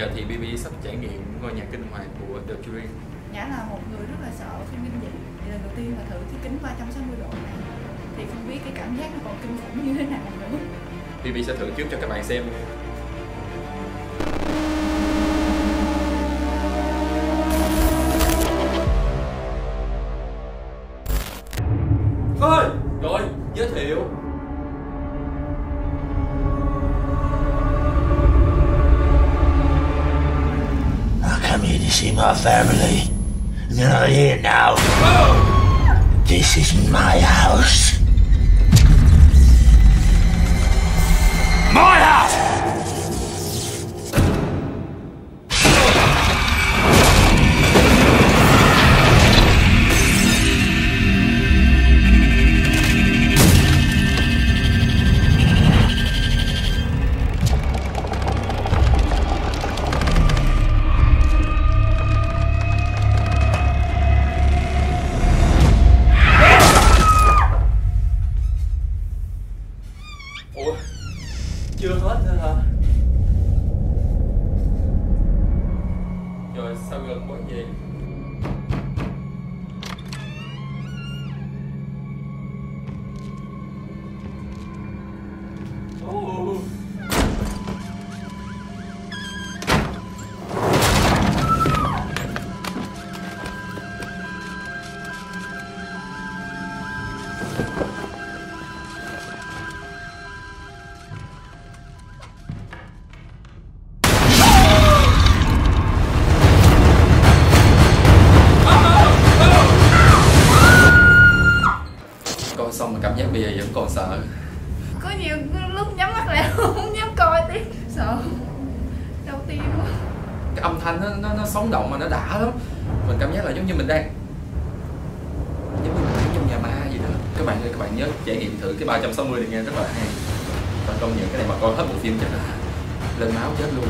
giờ thì BB sắp trải nghiệm ngôi nhà kinh hoàng của The Jury Nhã là một người rất là sợ phim kinh dị. Thì lần đầu tiên mà thử cái kính 360 độ này. Thì không biết cái cảm giác nó còn kinh khủng như thế nào nữa. BB sẽ thử trước cho các bạn xem. Ôi, rồi, giới thiệu come here to see my family. They're not here now. This is my house. Chưa hết nữa hả? Rồi sao gần quá vậy? Thank you. Coi xong mà cảm giác bây giờ vẫn còn sợ. Có nhiều lúc nhắm mắt lại không dám coi tí Sợ. Đau tim quá. Cái âm thanh nó, nó, nó sống động mà nó đã lắm. Mình cảm giác là giống như mình đang Giống như mình đang trong nhà ma gì đó. Các bạn ơi, các bạn nhớ trải nghiệm thử cái 360 này nghe rất là hay. Và công nhận cái này mà coi hết bộ phim chắc là lên máu chết luôn